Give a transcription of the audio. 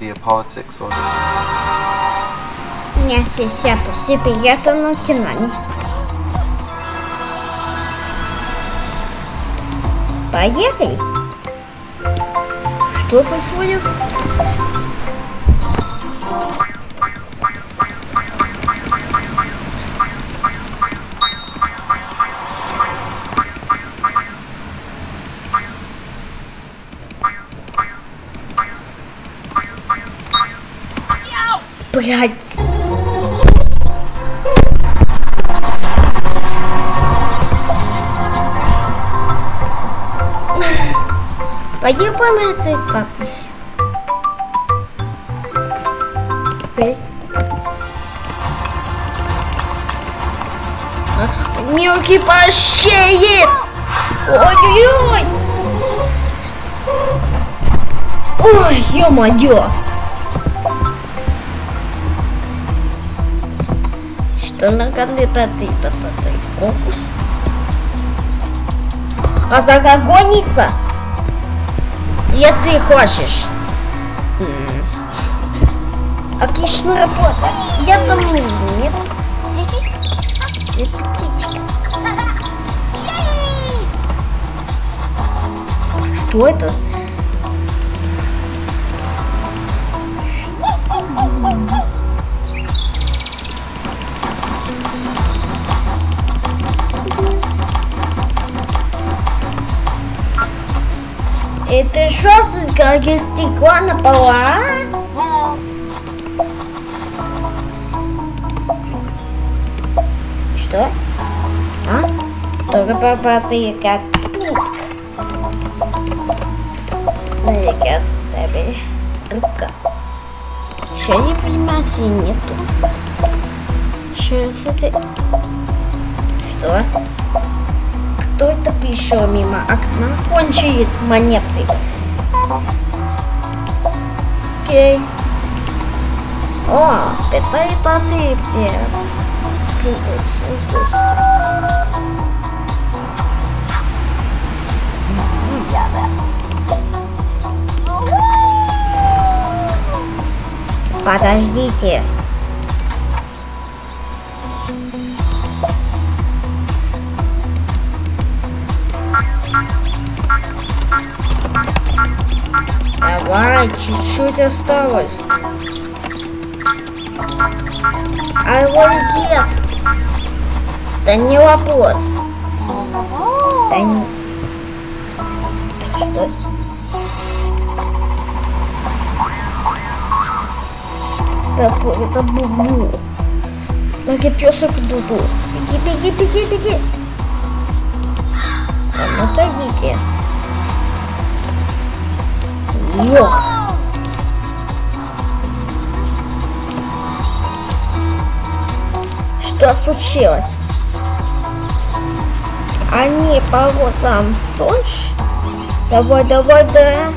be a politics or Не сися по себе, я-то на кинане. Поехали. Что происходит? Блять. Пойди помыться и. Окей. А, Мелкий пощеет! Ой-ой-ой! Ой, ё-моё! На кандидаты потатай конкурс? А загогониться? Если хочешь. Отличная работа. Я думаю, нет. Это птичка. Что это? Это что как из стекла на пола? Что? А? Только попадает как пуск. Тебе рука. Еще не понимаете, нету. Что это? Что? Кто это пришел мимо окна? Кончились монеты. Окей. О, это это ты где? Подождите. Давай, чуть-чуть осталось. I will get. Да не вопрос. Да не... Что? Да, это бубу. Ноги песок Дуду. Беги, беги, беги, беги. А ну ходите. Лех. Что случилось? Они по глазам сонж? Давай, давай, да.